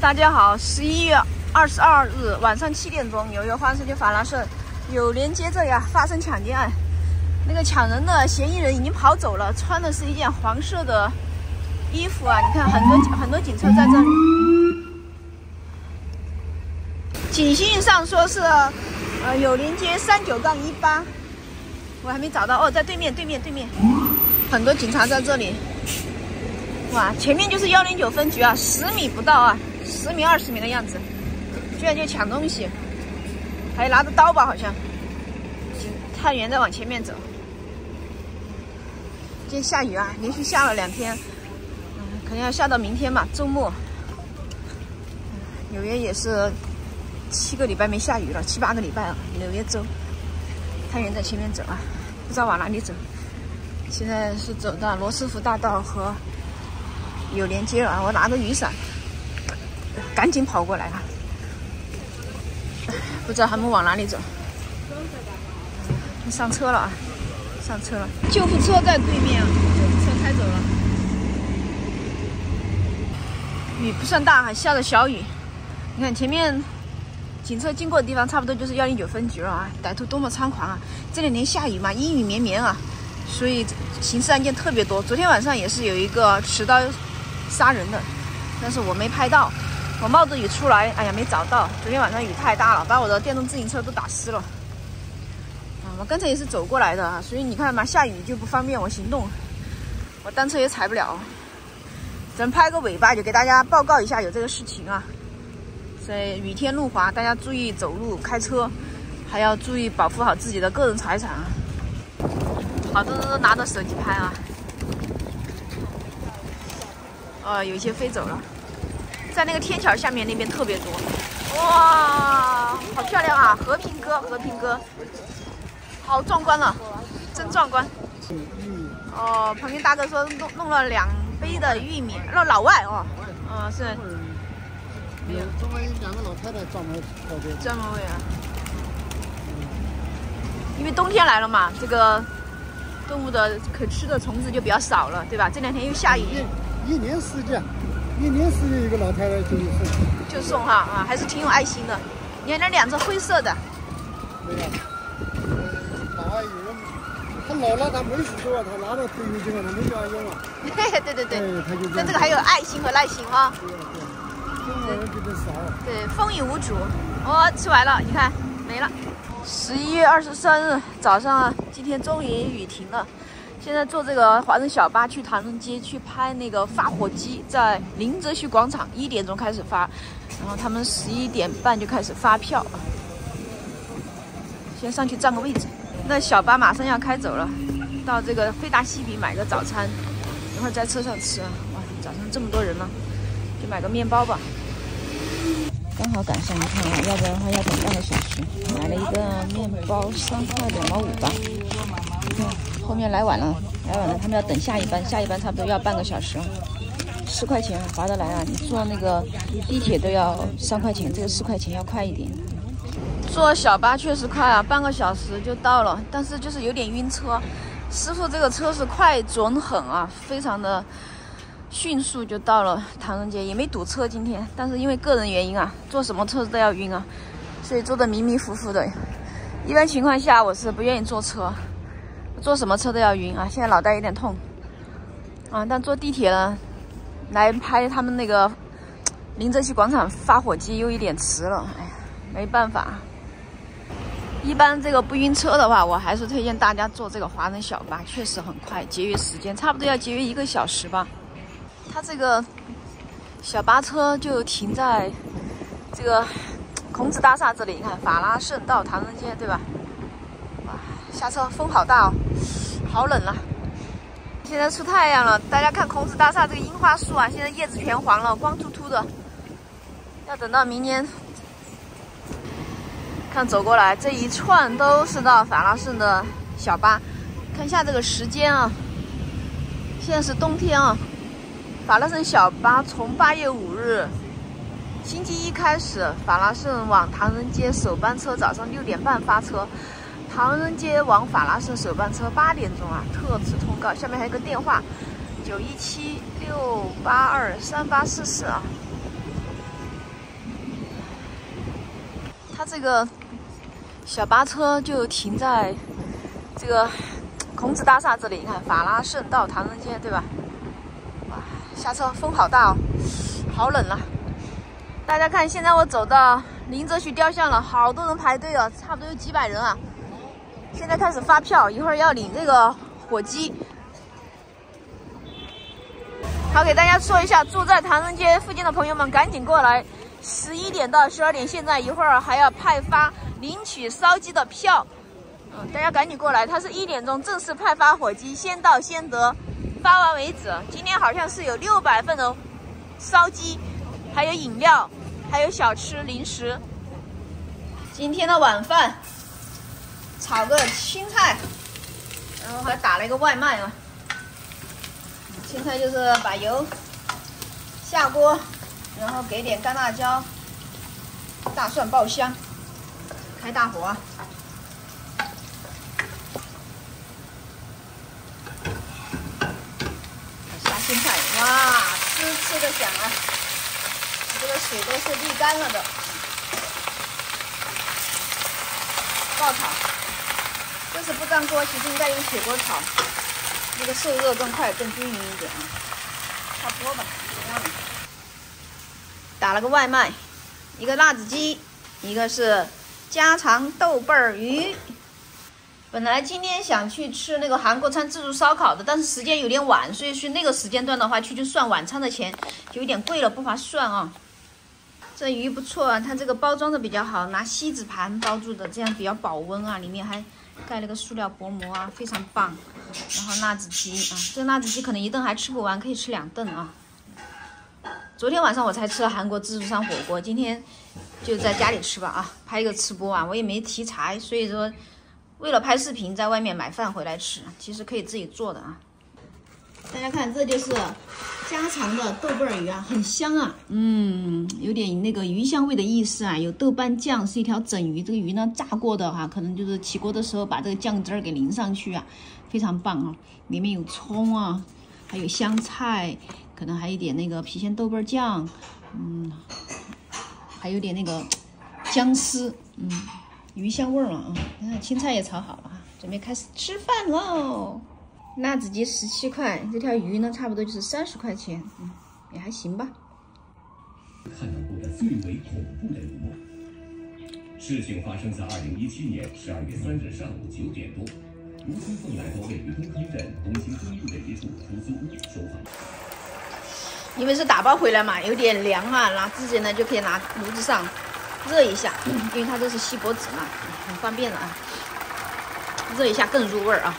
大家好，十一月二十二日晚上七点钟，纽约华盛顿法拉盛有连接这呀发生抢劫案，那个抢人的嫌疑人已经跑走了，穿的是一件黄色的衣服啊，你看很多很多警车在这里。警讯上说是呃有连接三九杠一八，我还没找到哦，在对面对面对面，很多警察在这里。哇，前面就是幺零九分局啊，十米不到啊。十米二十米的样子，居然就抢东西，还拿着刀吧？好像。探员在往前面走。今天下雨啊，连续下了两天，嗯，肯定要下到明天嘛，周末。纽约也是七个礼拜没下雨了，七八个礼拜了。纽约州，探员在前面走啊，不知道往哪里走。现在是走到罗斯福大道和有连接了，我拿着雨伞。赶紧跑过来啊，不知道他们往哪里走。上车了啊，上车了。救护车在对面，救护车开走了。雨不算大，还下着小雨。你看前面警车经过的地方，差不多就是幺零九分局了啊。歹徒多么猖狂啊！这两天下雨嘛，阴雨绵绵啊，所以刑事案件特别多。昨天晚上也是有一个持刀杀人的，但是我没拍到。我冒着雨出来，哎呀，没找到。昨天晚上雨太大了，把我的电动自行车都打湿了。啊，我刚才也是走过来的啊，所以你看嘛，下雨就不方便我行动，我单车也踩不了。咱拍个尾巴，就给大家报告一下有这个事情啊。所以雨天路滑，大家注意走路、开车，还要注意保护好自己的个人财产啊。好多人都拿着手机拍啊。哦，有些飞走了。在那个天桥下面那边特别多，哇，好漂亮啊！和平鸽，和平鸽，好壮观了，真壮观。哦，旁边大哥说弄弄了两杯的玉米，那老外哦，嗯是。有专门两个老太太专门专门喂啊。因为冬天来了嘛，这个动物的可吃的虫子就比较少了，对吧？这两天又下雨。一年四季。一年四季一个老太太就送，就送哈啊，还是挺有爱心的。你看那两只灰色的，对呀，老爱用，他老了他没事做，他拿到退休金了，他没地方用啊。对对对，他就那这个还有爱心和耐心哈。对对，中国人比较少。对，风雨无阻。哦，吃完了，你看没了。十一月二十三日早上，今天终于雨停了。现在坐这个华人小巴去唐人街去拍那个发火机，在林则徐广场一点钟开始发，然后他们十一点半就开始发票。先上去占个位置。那小巴马上要开走了，到这个费达西比买个早餐，一会儿在车上吃。哇，早上这么多人呢，就买个面包吧。刚好赶上，你看啊，要不然的话要等半个小时。买了一个面包，三块两毛五吧。后面来晚了，来晚了，他们要等下一班，下一班差不多要半个小时，四块钱划得来啊！你坐那个地铁都要三块钱，这个四块钱要快一点。坐小巴确实快啊，半个小时就到了，但是就是有点晕车。师傅这个车是快准狠啊，非常的迅速就到了唐人街，也没堵车今天。但是因为个人原因啊，坐什么车都要晕啊，所以坐的迷迷糊糊的。一般情况下我是不愿意坐车。坐什么车都要晕啊！现在脑袋有点痛啊，但坐地铁呢，来拍他们那个林则徐广场发火机又有点迟了，哎呀，没办法。一般这个不晕车的话，我还是推荐大家坐这个华人小巴，确实很快，节约时间，差不多要节约一个小时吧。它这个小巴车就停在这个孔子大厦这里，你看法拉盛到唐人街，对吧？下车，风好大哦，好冷啊！现在出太阳了，大家看孔子大厦这个樱花树啊，现在叶子全黄了，光秃秃的。要等到明年，看走过来这一串都是到法拉盛的小巴。看一下这个时间啊，现在是冬天啊。法拉盛小巴从八月五日星期一开始，法拉盛往唐人街首班车早上六点半发车。唐人街往法拉盛首班车八点钟啊，特此通告。下面还有个电话，九一七六八二三八四四啊。这个小巴车就停在这个孔子大厦这里。你看，法拉盛到唐人街，对吧？哇，下车，风好大哦，好冷啊！大家看，现在我走到林则徐雕像了，好多人排队哦，差不多有几百人啊。现在开始发票，一会儿要领这个火鸡。好，给大家说一下，住在唐人街附近的朋友们，赶紧过来。十一点到十二点，现在一会儿还要派发领取烧鸡的票，嗯，大家赶紧过来。它是一点钟正式派发火鸡，先到先得，发完为止。今天好像是有六百份的烧鸡，还有饮料，还有小吃零食。今天的晚饭炒个青菜，然后还打了一个外卖啊。青菜就是把油下锅。然后给点干辣椒、大蒜爆香，开大火，下青菜，哇，呲呲的响啊！这个水都是沥干了的，爆炒，这不粘锅，其实应该用铁锅炒，那个受热更快、更均匀一点啊。差不多吧，这样。打了个外卖，一个辣子鸡，一个是家常豆瓣儿鱼。本来今天想去吃那个韩国餐自助烧烤的，但是时间有点晚，所以去那个时间段的话去就算晚餐的钱就有点贵了，不划算啊。这鱼不错啊，它这个包装的比较好，拿锡纸盘包住的，这样比较保温啊。里面还盖了个塑料薄膜啊，非常棒。然后辣子鸡啊，这辣子鸡可能一顿还吃不完，可以吃两顿啊。昨天晚上我才吃了韩国自助餐火锅，今天就在家里吃吧啊！拍一个吃播啊，我也没题材，所以说为了拍视频，在外面买饭回来吃，其实可以自己做的啊。大家看，这就是家常的豆瓣鱼啊，很香啊，嗯，有点那个鱼香味的意思啊。有豆瓣酱，是一条整鱼，这个鱼呢炸过的哈，可能就是起锅的时候把这个酱汁儿给淋上去啊，非常棒啊。里面有葱啊，还有香菜。可能还有一点那个郫县豆瓣酱，嗯，还有点那个姜丝，嗯，鱼香味儿嘛啊。看青菜也炒好了啊，准备开始吃饭喽。辣子鸡十七块，这条鱼呢差不多就是三十块钱，嗯，也还行吧。看到过的最为恐怖的一幕，事情发生在二零一七年十二月三日上午九点多，吴春凤来到位于东康镇东兴东路的一处出租屋收房。因为是打包回来嘛，有点凉啊，拿自己呢就可以拿炉子上热一下，因为它这是锡箔纸嘛，很方便的啊，热一下更入味儿啊。